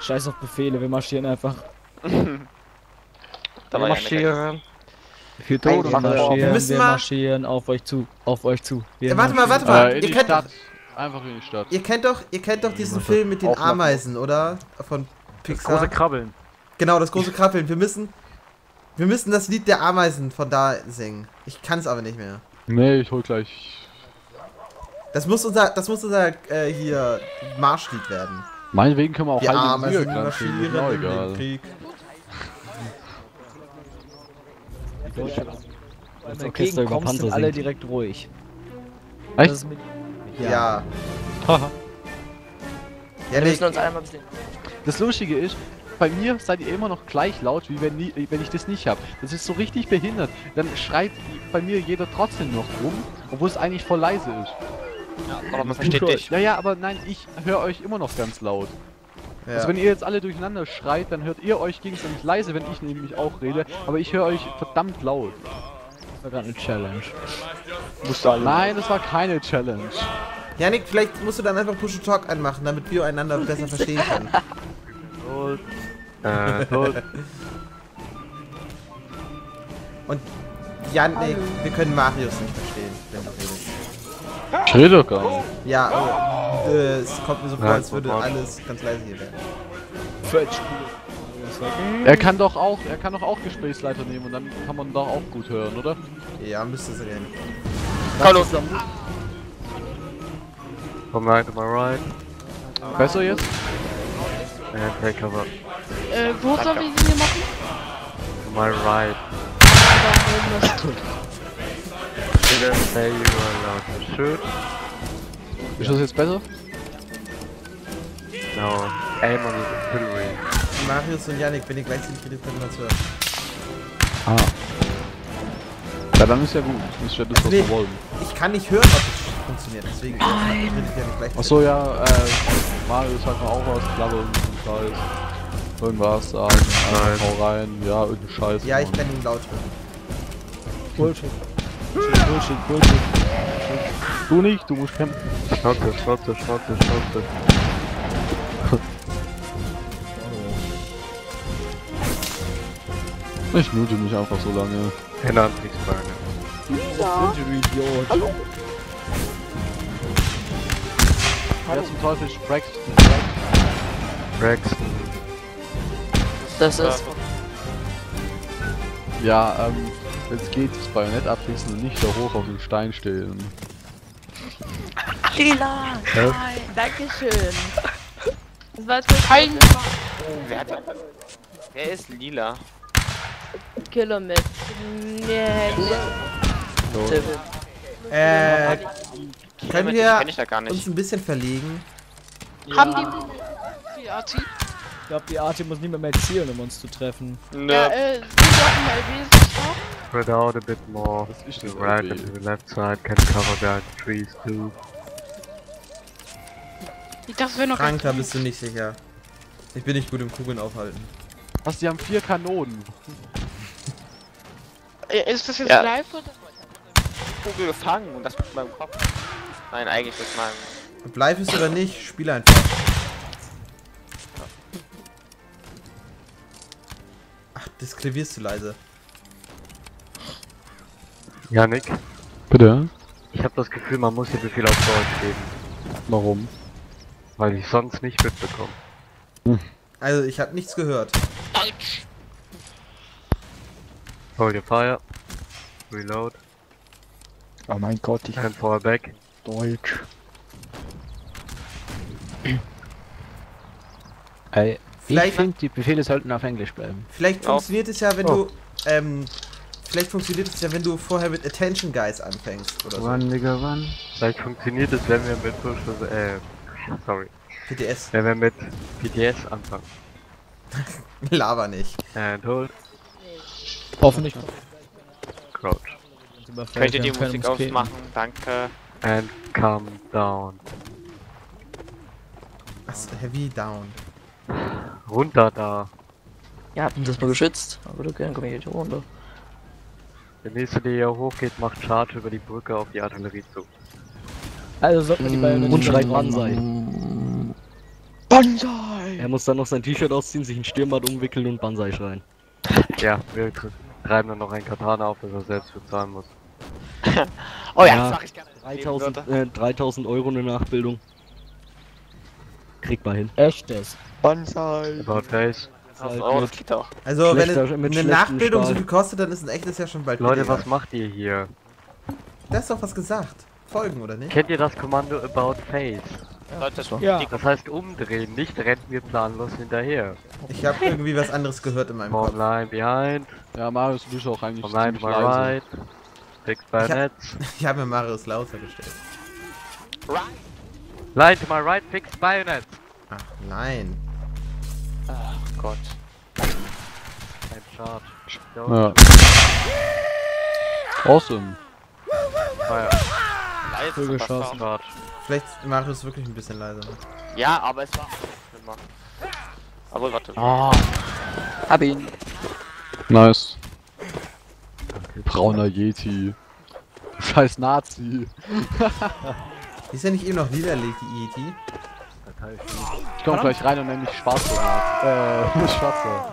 Scheiß auf Befehle, wir marschieren einfach. Da Wir marschieren. Für Wir marschieren, Wir müssen wir mal- marschieren auf euch zu, auf euch zu. Wir Ja, warte mal, marschieren. warte mal. Äh, in ihr, die kennt Stadt. doch, Einfach in die Stadt. ihr kennt doch, ihr kennt doch diesen Film mit den Aufmachen. Ameisen, oder? Von Das Pixar. große Krabbeln. genau, das große Krabbeln. Wir müssen, wir müssen das Lied der Ameisen von da singen. Ich kann es aber nicht mehr. Nee, ich hol gleich. Das muss unser, das muss unser äh, hier Marschlied werden. Meinetwegen können wir auch Heil Ameisen Syrien singen, ist mir egal. Krieg. Die Deutsche- Wenn Das du Orchester über Panzer sind alle singt. direkt ruhig. Echt? Das ist mit, Ja. Haha. Ja, Wir müssen uns alle mal ein bisschen. Das Lustige ist, bei mir seid ihr immer noch gleich laut, wie wenn, nie, wenn ich das nicht habe. Das ist so richtig behindert. Dann schreit bei mir jeder trotzdem noch rum, obwohl es eigentlich voll leise ist. Aber man versteht dich. Ja, ja, aber nein, ich höre euch immer noch ganz laut. ja. Also wenn ihr jetzt alle durcheinander schreit, dann hört ihr euch gegenseitig leise, wenn ich nämlich auch rede, aber ich höre euch verdammt laut. Das war gerade eine Challenge. Musst du alle. Nein, das war keine Challenge. Janik, vielleicht musst du dann einfach Push Talk anmachen, damit wir einander besser verstehen können. Tot. Äh, tot. Und Janik, wir können Marius nicht verstehen, wenn du redest. Ich rede doch gar nicht. Ja, äh, es kommt mir so vor, Nein, als würde alles ganz leise hier werden. Er kann doch auch, er kann doch auch Gesprächsleiter nehmen und dann kann man doch auch gut hören, oder? Ja, müsste es sein. Hallo. From right to my right. Besser jetzt? And take cover. Äh, wo soll wir die hier machen? To my right. Didn't say you were allowed to shoot. Ist das jetzt besser? No. Aim on the artillery. Marius und Janik, wenn ihr gleichzeitig redet, könnt ihr uns hören. Ah. Ja, dann ist ja gut. Das ist ja das, was Nee. wir wollen. Ich kann nicht hören, ob es funktioniert, deswegen redet ihr nicht gleichzeitig. Achso, ja, äh, Marius hat noch auch was, Klappe und Scheiß. Irgendwas sagen, Nein. hau rein, ja, irgendein Scheiß. Ja, ich kann ihn laut hören. Bullshit. Bullshit, Bullshit. Du nicht, du musst kämpfen. Schnauze, Schnauze, Schnauze, Schnauze. Ich mute mich einfach so lange. Hände an Kriegsbeine. Was sind du Idiot? Wer zum Teufel Sprax? Rex. Das ist. Ja, ähm, jetzt geht das Bajonett abschließen und nicht da hoch auf dem Stein stehen. Lila! Hä? Nein, Dankeschön. Das war jetzt Kein- Wer hat Wer ist lila? Killer mit. Nee, Äh, Killer Können wir die kenn ich da gar uns ein bisschen verlegen? Haben die. Die Arti? Ich glaube, die Arti muss nicht mehr, mehr zielen, um uns zu treffen. Nö. Ja, äh, sind LW stark? Spread out a bit more. Das ist das the right and the left side. Can cover the trees too. Ich dachte, wäre noch Frank, da bist du nicht sicher. Ich bin nicht gut im Kugeln aufhalten. Was, die haben vier Kanonen. Äh, Ist das jetzt Ja. live oder? Kugel gefangen und das mit meinem Kopf. Nein, eigentlich mit meinem. Ob live ist oder nicht, spiel einfach. Ach, das Klavier ist zu leise. Janik, Bitte? ich habe das Gefühl, man muss hier Befehl auf Deutsch geben. Warum? Weil ich sonst nicht mitbekomme. Also, ich habe nichts gehört. Hold your fire. Reload. Oh mein Gott, ich And fall back. Deutsch. Ey, Vielleicht- finde, die Befehle sollten auf Englisch bleiben. Vielleicht Auf. funktioniert es ja, wenn Oh. du, ähm, vielleicht funktioniert es ja, wenn du vorher mit Attention Guys anfängst oder so. Run, nigga, run. Vielleicht funktioniert es, wenn wir mit Push, äh, sorry. PTS. Wenn wir mit PTS anfangen. Lava nicht. And hold. Hoffentlich. Crouch. Könnt ihr die Musik ausmachen? Danke. And calm down. Was? Heavy down. Runter da. Ja, hatten das mal geschützt. Aber du gern komm ich hier runter. Der nächste, der hier hochgeht, macht Charge über die Brücke auf die Artillerie zu. Also sollten wir die beiden Und schreit dran sein. Er muss dann noch sein T-Shirt ausziehen, sich ein Stirnband umwickeln und Banzai schreien. Ja, wir tr- treiben dann noch ein Katana auf, das er selbst bezahlen muss. Oh ja, Ja. das mach ich gerne. 3000, äh, 3000 Euro eine Nachbildung. Kriegt man hin. Echtes. About face. Das Halt oh, das mit- geht auch. Also, wenn Schlechter- es eine Nachbildung so Stahl. viel kostet, dann ist ein echtes ja schon bald Leute, was macht ihr hier? Das ist doch was gesagt. Folgen, oder nicht? Kennt ihr das Kommando About Face? Leute, Ja. Das heißt umdrehen, nicht rennen wir planlos hinterher. Ich habe irgendwie was anderes gehört in meinem Kopf. line behind, Ja, Marius, du bist auch eigentlich from line to ziemlich my leise. right. Fixed bayonets. Ich habe mir Marius lauter gestellt. Line to my right, fixed bayonets. Ach, nein. Ach Gott. Ein Charge. Ja. Awesome. Fire. Leise Voll zum geschossen. Charge. Vielleicht ist Marius wirklich ein bisschen leiser. Ja, aber es war schlimmer. Aber warte. Ah. Hab ihn. Nice. Brauner Yeti. Scheiß Nazi. Ist ja nicht eben noch lila-legt, die E.T.? Ich komm gleich rein und nenn mich Schwarzer Nazi. Äh, Schwarzer.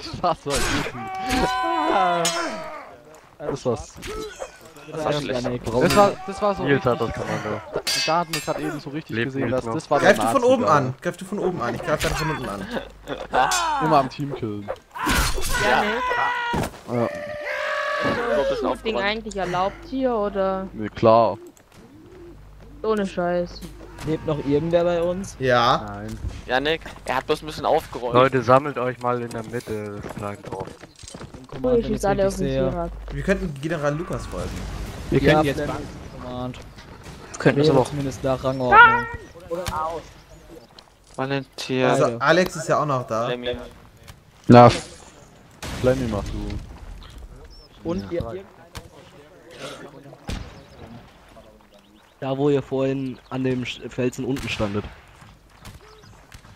Schwarzer Yeti. Das war's. Das war schlecht. Das war, das war so Nils hat das Kommando. da, da hatten wir gerade eben so richtig Lebt gesehen, dass das war der Greif du von oben an. Greif du von oben an. Ich greif dann von unten an. Immer am Team killen. Ja, ne? Bisschen Ist das Ding eigentlich erlaubt hier oder Ne, klar. ohne Scheiß? Lebt noch irgendwer bei uns? Ja. Nein. Janik, er hat bloß ein bisschen aufgeräumt. Leute, sammelt euch mal in der Mitte des kleinen Dorfs. Oh, ich schieße alle auf den. Wir könnten General Lukas folgen. Wir können können jetzt Command. Könnten es aber auch. zumindest nach Rangordnung. Valentia. Also Beide. Alex ist ja auch noch da. Lemmy. Na, Flemmy mach du. Und ihr, ihr Da wo ihr vorhin an dem Felsen unten standet.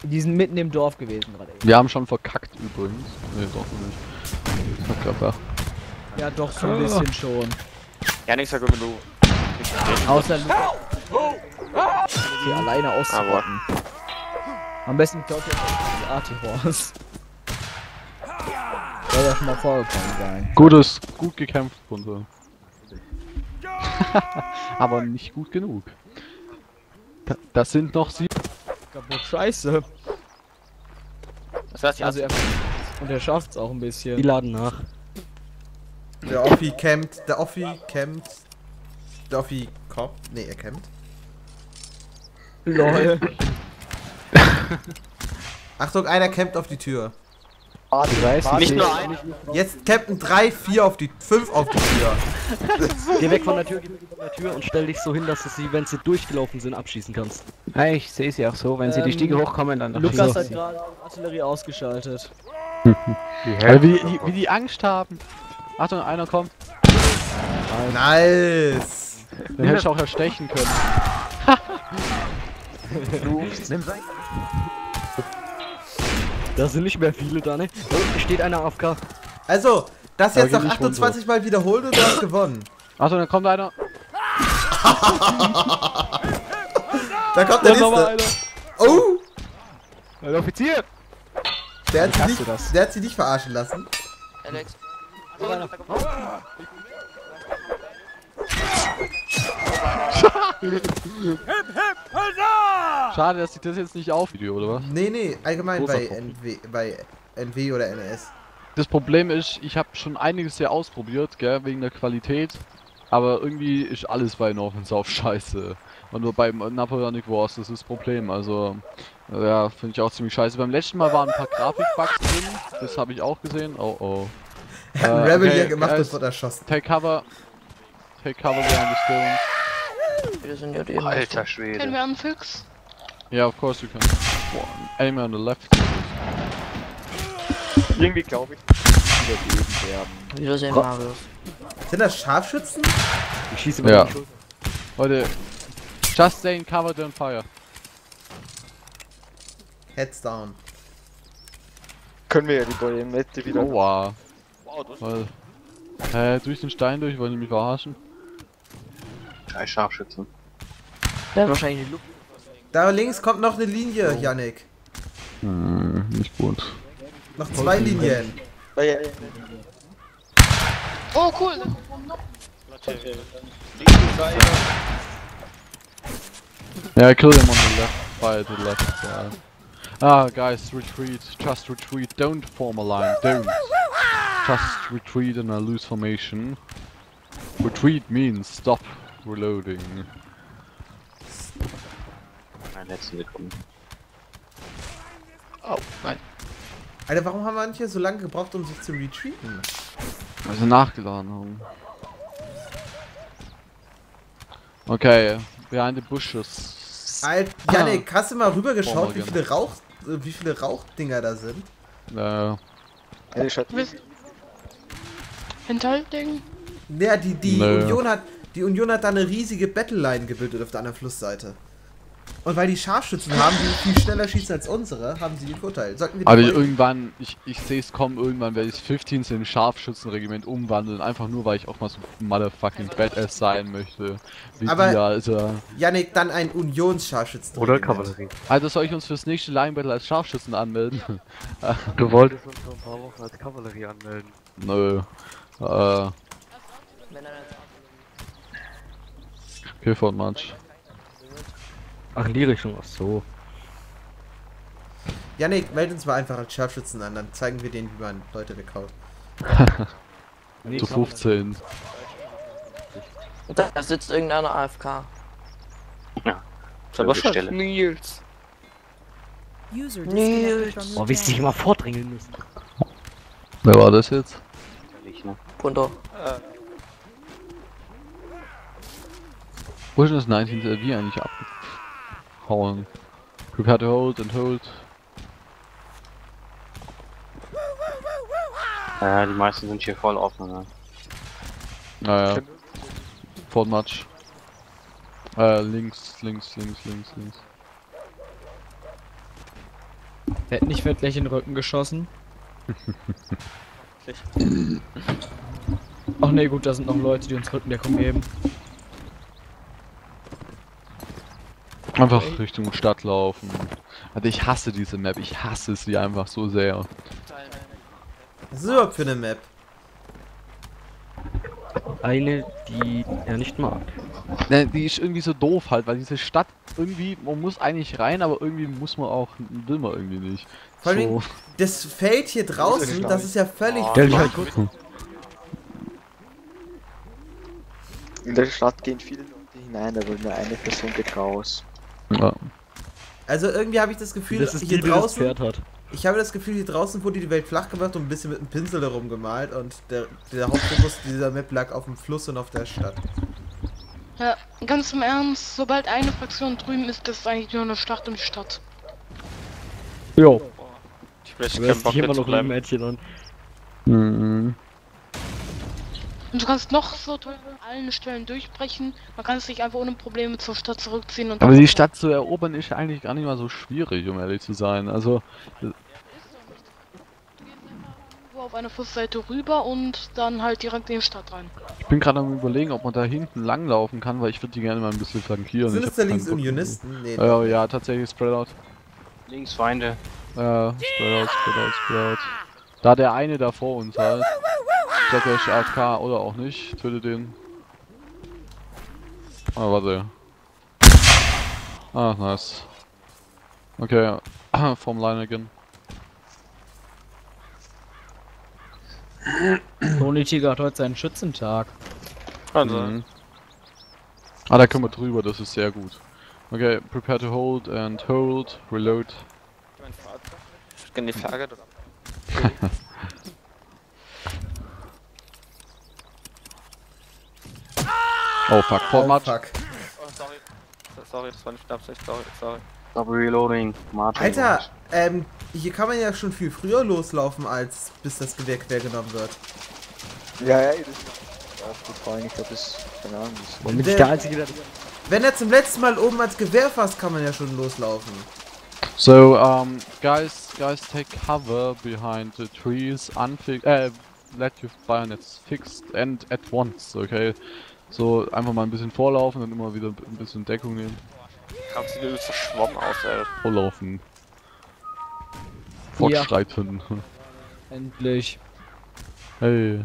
die sind mitten im Dorf gewesen gerade eben. Wir haben schon verkackt übrigens. Ne, doch nicht. Verkackt. Ja, doch so ein bisschen schon. Janik sagt immer du. Außer Lukas. Die alleine auszurotten. Am besten klaut ihr die Artihorse. Soll ja schon mal vorgekommen sein. Gutes, gut gekämpft, Bunte. Aber nicht gut genug. Da- Das sind noch sieben. Kaputt scheiße. Das heißt, die Also er, und er schafft's auch ein Die bisschen. laden nach. Der Offi campt. Der Offi campt. Der Offi kommt. Nee, er campt. LOL. Achtung, einer campt auf die Tür. Ich weiß nicht nur ein. Jetzt campen drei, vier auf die. fünf auf die Tür. Geh weg von der Tür, geh weg von der Tür und stell dich so hin, dass du sie, wenn sie durchgelaufen sind, abschießen kannst. Hey, ich sehe sie auch so. Wenn sie die Ähm, Stiege hochkommen, dann Lukas hat gerade Artillerie ausgeschaltet. Wie, die, wie die Angst haben. Achtung, einer kommt. Nice. Den hätte ich auch erstechen können. Da sind nicht mehr viele da, ne? Da unten steht einer AFK. Also, das jetzt noch geh nicht 28 Mal wiederholen und du hast gewonnen. Achtung, dann kommt einer. Da kommt der nächste. einer. Oh! Der Offizier! Der hat, sie nicht, das. der hat sie nicht verarschen lassen. Alex. Schade, dass ich das jetzt nicht auf Video, oder was? Nee, nee, allgemein bei. NW, bei NW oder NS. Das Problem ist, ich habe schon einiges sehr ausprobiert, gell, wegen der Qualität. Aber irgendwie ist alles bei Northern South scheiße. Und nur beim Napoleonic Wars, das ist das Problem. Also, ja, finde ich auch ziemlich scheiße. Beim letzten Mal waren ein paar Grafikbugs drin. Das habe ich auch gesehen. Oh oh. Er hat einen Äh, Rebel okay, hier gemacht und guys. wurde erschossen. Take cover. Take cover behind the stones. Wir sind ja die Alter Können Schwede. wir anfix? Yeah, of course you can. One. Enemy on the left. Irgendwie glaube ich. Wiedersehen, Marius. Sind das Scharfschützen? Ich schieße Ja. die Schulter. Leute, just stay in cover, don't fire. Heads down. Können wir ja die Bajonette wieder. Oh, wow. Wow, du Weil, hä, durch den Stein durch, wollen die mich verarschen? Drei Scharfschützen. Hat wahrscheinlich die Luft. Da links kommt noch eine Linie, Yannick. Hm, nicht gut. Noch zwei Linien. Oh, cool. Yeah, kill him on the left, by the left side. Ah, guys, retreat. Just retreat. Don't form a line. Don't. Just retreat in a loose formation. Retreat means stop reloading. Mein letzten Sekunden. Oh, nein. Alter, warum haben manche so lange gebraucht, um sich zu retreaten? Also nachgeladen haben. Okay, behind the bushes. Alter, Yannick, hast du mal rübergeschaut, wie Morgen. viele Rauch, äh, wie viele Rauchdinger da sind? Äh, Wisst- Hinterhaltding? Naja, die, die Nö. Union hat, die Union hat da eine riesige Battleline gebildet auf der anderen Flussseite. Und weil die Scharfschützen haben, die viel schneller schießen als unsere, haben sie den Vorteil. Sollten wir die aber wollen- irgendwann, ich, ich sehe es kommen, irgendwann werde ich 15 in ein Scharfschützenregiment umwandeln, einfach nur weil ich auch mal so motherfucking Badass sein möchte. Wie Aber- die, Alter. Yannick, dann ein Unionsscharfschützen. Oder Kavallerie. Also soll ich uns fürs nächste Line Battle als Scharfschützen anmelden? Du wolltest uns vor ein paar Wochen als Kavallerie anmelden. Nö. Äh, okay, Fort March. Ach, in die Richtung, ach so. Yannick, meld uns mal einfach als Scharfschützen an, dann zeigen wir denen, wie man Leute weghaut. Zu 15. Da sitzt irgendeiner AFK. Ist aber schon Stelle. Nils. User Nils. from Oh, wie sie sich immer vordrängeln müssen. Wer war das jetzt? Ehrlich, ne? Punter. Äh, Wo ist das 19. LV eigentlich abgehauen? Prepare to hold and hold. Ja, die meisten sind hier voll offen, ne? Naja. Fort March. Äh, links, links, links, links, links. Der hat nicht wird gleich in den Rücken geschossen. Ach nee, gut, da sind noch Leute, die uns Rückendeckung geben. Einfach Richtung Stadt laufen. Also ich hasse diese Map, ich hasse sie einfach so sehr. Was ist überhaupt für eine Map? Eine, die er nicht mag. Ne, die ist irgendwie so doof halt, weil diese Stadt irgendwie, man muss eigentlich rein, aber irgendwie muss man auch, will man irgendwie nicht. Vor allem, So. das Feld hier draußen, das ist ja völlig... Halt kurz. In der Stadt gehen viele Leute hinein, aber nur eine Person geht raus. Ja. Also irgendwie habe ich das Gefühl, Das ist hier die, die das draußen... Pferd hat. Ich habe das Gefühl, hier draußen wurde die Welt flach gemacht und ein bisschen mit einem Pinsel darum gemalt und der, der Hauptfokus dieser Map lag auf dem Fluss und auf der Stadt. Ja, ganz im Ernst, sobald eine Fraktion drüben ist, das ist eigentlich nur eine Schlacht um die Stadt. Jo. Ich will Du keinen Bock hier immer noch bleiben. Mädchen an. Mhm. Und du kannst noch so toll an allen Stellen durchbrechen, man kann sich einfach ohne Probleme zur Stadt zurückziehen und Aber die Stadt zu erobern ist eigentlich gar nicht mal so schwierig, um ehrlich zu sein. Also, Nur auf eine Flussseite rüber und dann halt direkt in die Stadt rein. ich bin gerade am überlegen, ob man da hinten langlaufen kann, weil ich würde die gerne mal ein bisschen flankieren. Sind hab da links Unionisten? Nee. Ja, ja, tatsächlich Spread out. Links Feinde. Ja, Spread out, Spread out, Spread out. Da der eine da vor uns halt. Ich glaube, der ist AFK oder auch nicht. Töte den. Ah, warte. Ah, nice. Okay, vom Line again. Tony Tiger hat heute seinen Schützentag. Also, Mhm. Ah, da können wir drüber, das ist sehr gut. Okay, prepare to hold and hold, reload. Ich kenn die Flagge. oder? Oh fuck, Fort Oh, fuck. Oh, sorry. Sorry, das war nicht Absicht, sorry, sorry. Stop reloading. Martin. Alter, ähm, hier kann man ja schon viel früher loslaufen, als bis das Gewehr quer genommen wird. Ja, ja, das ist aufgefallen. Ich glaube, das keine Ahnung. Das Und bin ich Der- der Einzige, der. Wenn er zum letzten Mal oben ans Gewehr fasst, kann man ja schon loslaufen. So, um, guys, guys, take cover behind the trees, unfixed, äh, let your bayonets fixed and at once, okay? So, einfach mal ein bisschen vorlaufen und immer wieder ein bisschen Deckung nehmen. Kraft sieht übelst verschwommen aus, ey. Vorlaufen. Fortschreiten. Endlich. Hey.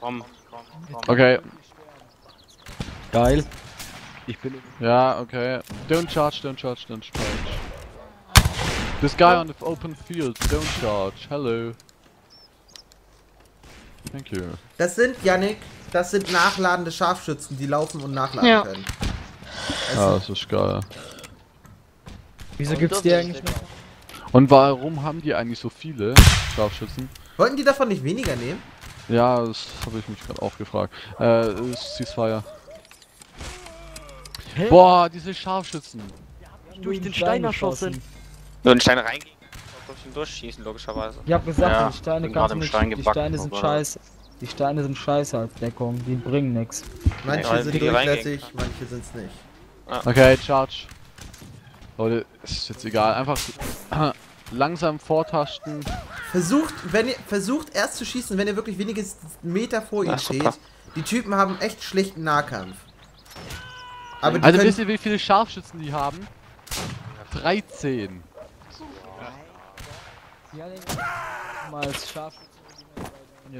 Komm, komm, komm. Okay. Geil. Ich bin. Ja, okay. Don't charge, don't charge, don't charge. This guy on the open field, don't charge. Hello. Thank you. Das sind, Yannick, das sind nachladende Scharfschützen, die laufen und nachladen Ja. können. Ja, das ist geil. Wieso gibt's die eigentlich noch? Und warum haben die eigentlich so viele Scharfschützen? Wollten die davon nicht weniger nehmen? Ja, das habe ich mich gerade auch gefragt. Äh, ist Ceasefire. Hä? Boah, diese Scharfschützen. Durch den Stein erschossen. Nur den Stein reingehen, durchschießen, logischerweise. Ich hab gesagt, Ja, die Steine kannst du nicht. Stein Die Steine sind scheiße. Die Steine sind scheiße als Deckung. Die bringen nix. Manche weil sind durchlässig, manche sind's nicht. Okay, charge. Leute, ist jetzt egal. Einfach langsam vortasten. Versucht, wenn ihr, versucht erst zu schießen, wenn ihr wirklich wenige Meter vor super. steht. Die Typen haben echt schlechten Nahkampf. Aber die Also wisst ihr, wie viele Scharfschützen die haben? 13. Ja, mal als Scharfschütze.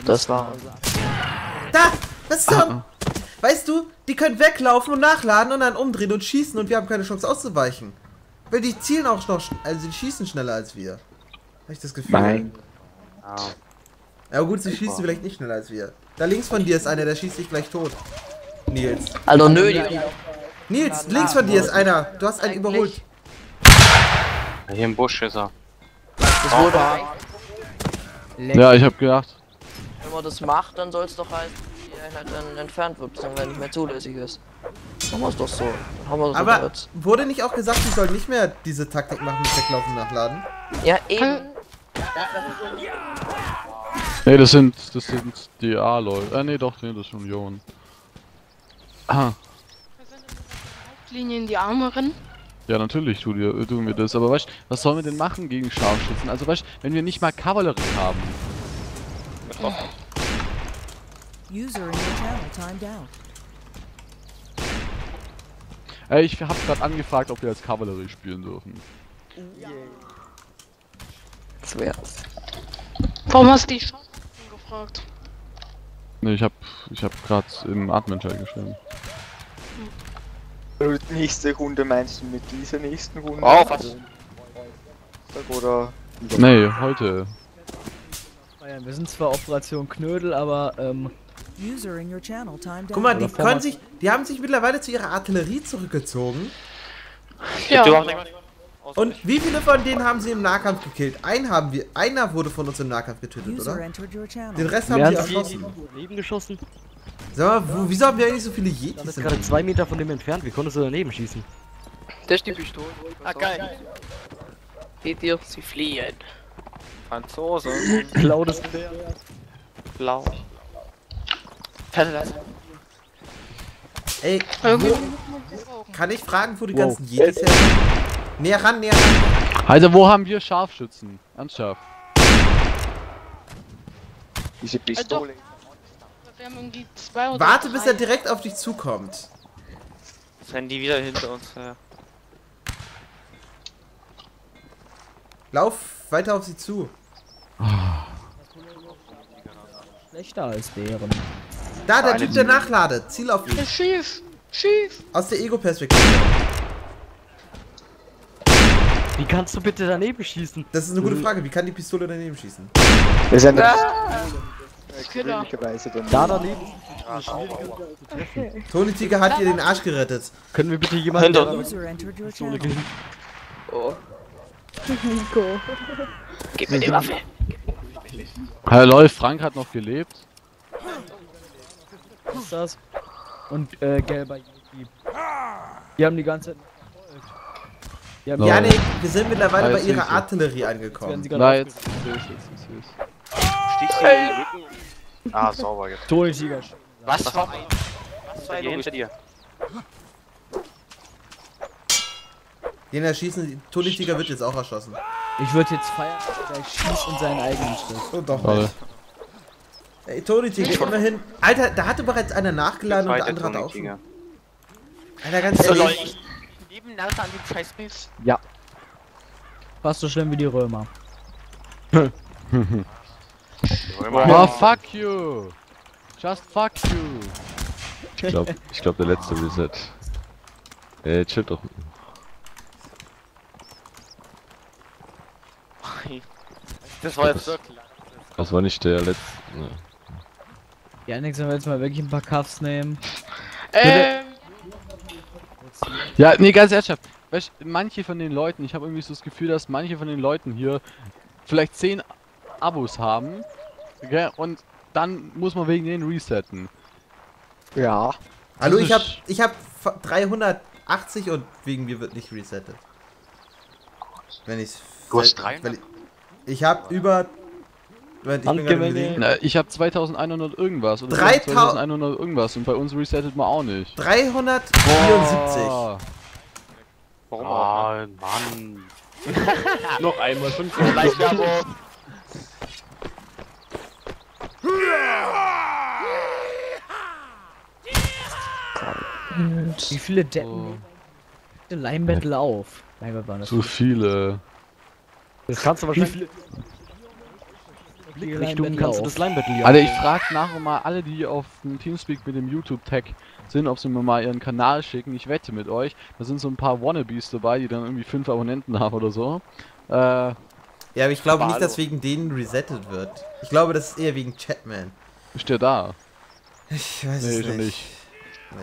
Das war. Da! Was Ah, zum? Weißt du, die können weglaufen und nachladen und dann umdrehen und schießen und wir haben keine Chance auszuweichen. Weil die zielen auch noch, also die schießen schneller als wir. Hab ich das Gefühl. Nein. Ja. Ja gut, sie schießen vielleicht nicht schneller als wir. Da links von dir ist einer, der schießt dich gleich tot. Nils. Alter, nö, die. Nils, links von dir ist einer. Du hast einen überholt. Hier im Busch ist er. Das wurde. Ja, ich hab gedacht. Wenn man das macht, dann soll es doch heißen, dass die Einheit dann entfernt wird, beziehungsweise nicht mehr zulässig ist. Machen wir es doch so. Dann haben wir das Aber jetzt. wurde nicht auch gesagt, sie sollen nicht mehr diese Taktik machen mit Weglaufen Nachladen? Ja, eben. Nee, das sind, das sind die A-Leute. Äh, nee, doch, nee, das ist Union. Ah, Linie in die Arme rennen. ja, natürlich tun wir, tun wir das. Aber weißt was sollen wir denn machen gegen Scharfschützen? Also weißt wenn wir nicht mal Kavallerie haben. Getroffen. User in your channel timed out. Ey, ich hab grad angefragt, ob wir als Kavallerie spielen dürfen. Das wär's. Warum hast du die Chancen gefragt? Nee, ich hab, ich hab grad im Admin-Chat geschrieben. Die nächste Runde meinst du mit dieser nächsten Runde? Oh, was? Oder? Nee, heute. Wir sind zwar Operation Knödel, aber ähm, User in your channel timed out. Guck mal, die können sich, die haben sich mittlerweile zu ihrer Artillerie zurückgezogen. Ja. Du Und wie viele von denen haben sie im Nahkampf gekillt? Einen haben wir, einer wurde von uns im Nahkampf getötet, oder? Den Rest haben hat die erschossen. daneben geschossen? Sag mal, wo, wieso haben wir eigentlich so viele Das Yetis? ist im gerade zwei Meter von dem entfernt. Wie konntest du daneben schießen? Das ist die Pistole. Ah, geil. Seht ihr? Sie fliehen. Franzose. Claudes Pferd. Blau. Fertig. Ey, Irgendwie. wo, kann ich fragen, wo die Wow. ganzen her sind? Näher ran, näher ran. Also, wo haben wir Scharfschützen? Ernsthaft. Diese Pistole. Oder Warte, bis er direkt auf dich zukommt. Rennen die wieder hinter uns her. Lauf weiter auf sie zu. schlechter als deren. Da, der Typ, der nachladet. Ziel auf ihn. Schief! Schief! Aus der Ego-Perspektive. Wie kannst du bitte daneben schießen? Das ist eine gute Frage. Wie kann die Pistole daneben schießen? Das ist eine Killer. Da daneben zu treffen. Tony Tiger hat dir den Arsch gerettet. Können wir bitte jemanden, your Pistole geben? Oh. Nico. Gib mir die Waffe. Hey, lol, Frank hat noch gelebt. Ist das? Und äh, gelber Yeti. Die haben die ganze Zeit verfolgt. Die haben No. Janik, wir sind mittlerweile Ah, bei ihrer ich. Artillerie angekommen. aufge- jetzt ich ich Stichst du in den Rücken? Ah, sauber jetzt. Tony Tiger. Was war ein... Was war Hinter dir, ein hinter dir. Den erschießen, Tony Tiger wird jetzt auch erschossen. Ich würde jetzt feiern, der schießt in seinen eigenen Schritt. Oh, doch Toll. nicht. Ey, Tony Tiger, immerhin. Alter, da hatte bereits einer nachgeladen und der andere hat auch schon. Alter, ganz So, Leute, ehrlich. Nase an die scheiß Milch. Ja. Fast so schlimm wie die Römer. Oh, fuck you! Just fuck you! Ich glaub, ich glaub der letzte Reset. Äh, chill doch. Das war jetzt so klar. Das war nicht der letzte. Ne. Ja, nix, wenn wir jetzt mal wirklich ein paar Cuffs nehmen. Ähm, Ja, nee, ganz ernsthaft. Weißt, manche von den Leuten, ich habe irgendwie so das Gefühl, dass manche von den Leuten hier vielleicht 10 Abos haben. Gell? Und dann muss man wegen denen resetten. Ja. Hallo, Das ich hab, ich hab fa- 380 und wegen mir wird nicht resettet. Wenn ich's. Du hast wenn- 300? wenn Ich, ich hab über. Moment, ich. Na, ich habe 2100 irgendwas. 3000 2100 irgendwas. Und bei uns resettet man auch nicht. 374. Oh. Warum Ah, Mann. Noch einmal 5 Schleichwerbung. Wie viele Deppen oh. Lime Battle auf? Zu viele. Das kannst du wahrscheinlich. Blickrichtung kannst du das Line Battle ja. Alter, ich frag nachher mal alle, die auf dem Teamspeak mit dem YouTube-Tag sind, ob sie mir mal ihren Kanal schicken. Ich wette mit euch. Da sind so ein paar Wannabes dabei, die dann irgendwie fünf Abonnenten haben oder so. Äh, Ja, aber ich glaube nicht, dass wegen denen resettet wird. Ich glaube, das ist eher wegen Chatman. ist der da? Ich weiß Nee, es nicht. nicht. Nee.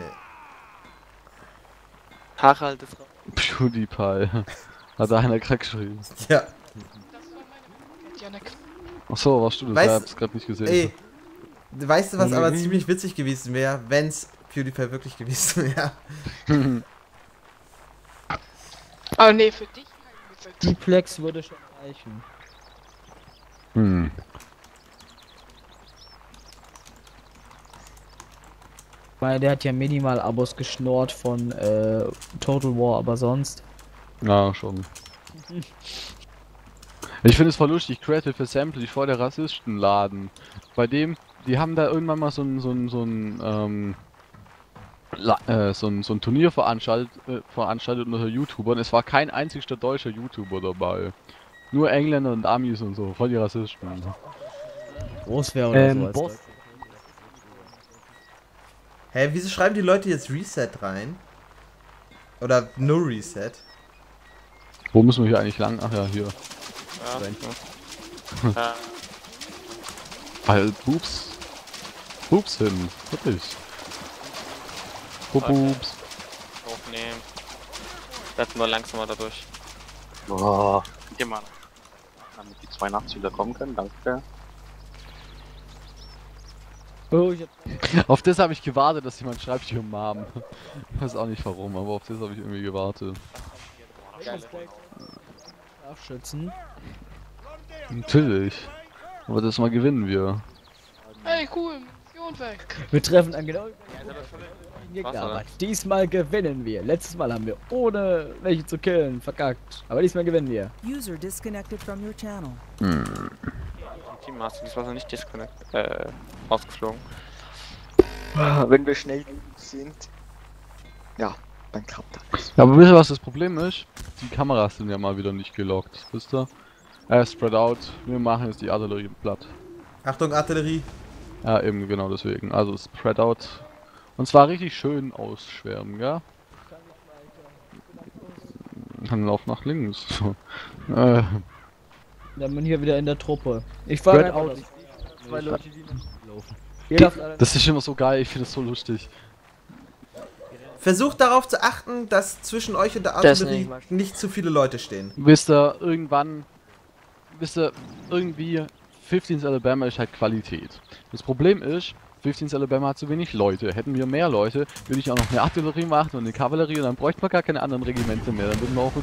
Harald ist raus. PewDiePie. Hat da einer gerade geschrieben. Ja. Janek. Achso, warst du das? Weißt- ich hab's gerade nicht gesehen. Ey, weißt du, was aber Mhm. ziemlich witzig gewesen wäre, wenn's PewDiePie wirklich gewesen wäre? Aber nee, für dich. Die Plex würde schon reichen. Hm. Weil der hat ja minimal Abos geschnort von äh, Total War, aber sonst. Ja, schon. Ich finde es voll lustig, Creative Assembly vor der Rassistenladen. Bei dem, die haben da irgendwann mal so ein, so ein, so ein, ähm, La äh, so ein, so ein Turnier veranstaltet, äh, veranstaltet unter YouTubern. Es war kein einziger deutscher YouTuber dabei. Nur Engländer und Amis und so, voll die Rassisten. Groß wäre oder Ähm, so. Boss. Hä, wieso schreiben die Leute jetzt Reset rein? Oder No Reset? Wo müssen wir hier eigentlich lang? Ach ja, hier. Ja. ja. Weil Boobs. Boobs hin. Wirklich. Boobs. Aufnehmen. Bleibt nur langsamer dadurch. Boah. Ihr mal. Damit die zwei nachts wieder kommen können, danke. Oh, ich hab Auf das habe ich gewartet, dass jemand schreibt hier Mom. Ich weiß auch nicht warum, aber auf das habe ich irgendwie gewartet. Scharfschützen. Natürlich. Aber das mal gewinnen wir. Hey, cool, Mission weg. Wir treffen dann genau Gegner, oder? diesmal gewinnen wir. Letztes Mal haben wir ohne welche zu killen verkackt. Aber diesmal gewinnen wir. User disconnected from your channel. Teammaster, das war so nicht disconnect. Äh, rausgeflogen. Ah, Wenn wir schnell genug sind. Ja, dann klappt das. Ja, aber wisst ihr, was das Problem ist? Die Kameras sind ja mal wieder nicht gelockt, wisst ihr? Äh, spread out. Wir machen jetzt die Artillerie platt. Achtung, Artillerie. Ja, eben genau deswegen. Also spread out. Und zwar richtig schön ausschwärmen, ja? Dann lauf nach links. äh, Dann bin ich hier wieder in der Truppe. Ich fahre out. das- Zwei Leute, die laufen. Das ist immer so geil, ich finde das so lustig. Versucht darauf zu achten, dass zwischen euch und der Artillerie nicht, nicht zu viele Leute stehen. Wisst ihr, irgendwann, wisst ihr, irgendwie 15 Alabama ist halt Qualität. Das Problem ist, 15 Alabama hat zu wenig Leute. Hätten wir mehr Leute, würde ich auch noch eine Artillerie machen und eine Kavallerie und dann bräuchten wir gar keine anderen Regimente mehr. Dann würden wir auch